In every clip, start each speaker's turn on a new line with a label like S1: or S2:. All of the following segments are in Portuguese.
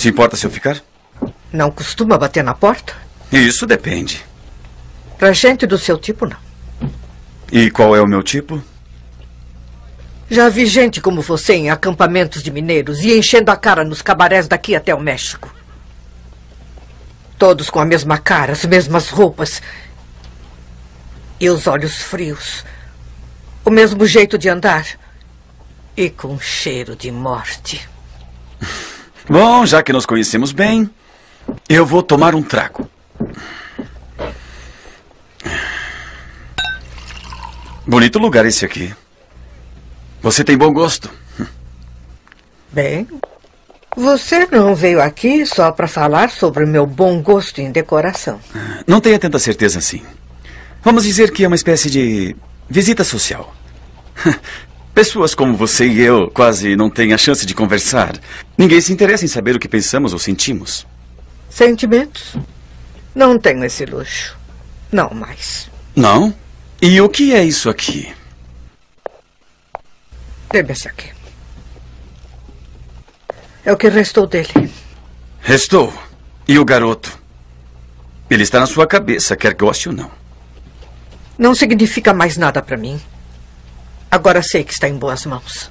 S1: Se importa se eu ficar?
S2: Não costuma bater na porta?
S1: Isso depende.
S2: Pra gente do seu tipo, não.
S1: E qual é o meu tipo?
S2: Já vi gente como você em acampamentos de mineiros e enchendo a cara nos cabarés daqui até o México. Todos com a mesma cara, as mesmas roupas. E os olhos frios. O mesmo jeito de andar. E com cheiro de morte.
S1: Bom, já que nos conhecemos bem, eu vou tomar um trago. Bonito lugar esse aqui. Você tem bom gosto.
S2: Bem, você não veio aqui só para falar sobre meu bom gosto em decoração.
S1: Não tenha tanta certeza assim. Vamos dizer que é uma espécie de visita social. Pessoas como você e eu quase não têm a chance de conversar. Ninguém se interessa em saber o que pensamos ou sentimos.
S2: Sentimentos? Não tenho esse luxo. Não mais.
S1: Não? E o que é isso aqui?
S2: Dê-me esse aqui. É o que restou dele.
S1: Restou. E o garoto? Ele está na sua cabeça, quer goste ou não.
S2: Não significa mais nada para mim. Agora sei que está em boas mãos.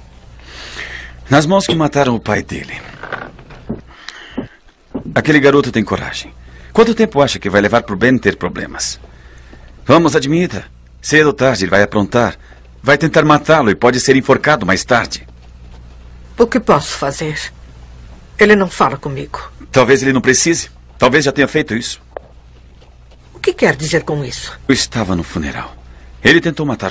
S1: Nas mãos que mataram o pai dele. Aquele garoto tem coragem. Quanto tempo acha que vai levar para o Ben ter problemas? Vamos, admita. Cedo ou tarde ele vai aprontar. Vai tentar matá-lo e pode ser enforcado mais tarde.
S2: O que posso fazer? Ele não fala comigo.
S1: Talvez ele não precise. Talvez já tenha feito isso.
S2: Quer dizer com isso?
S1: Eu estava no funeral. Ele tentou matar